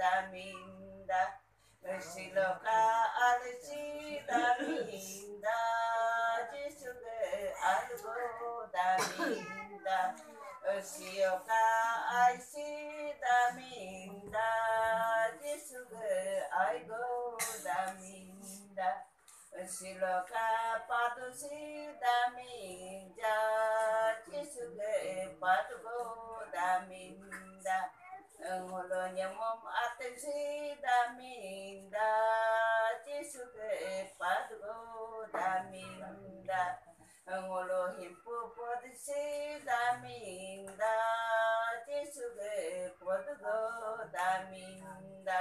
ダミンダ、ウだみんア後ろダミンダだみんだ自主であるぞだみんだ後ろがあるしだみんだ自主であるぞだみんだシロカパトシダミンダ、キスでパトゴダミンダ。Ang ulo niya mom atin si daminda Jisuke padugo daminda Ang ulo himpo poti si daminda da padugo daminda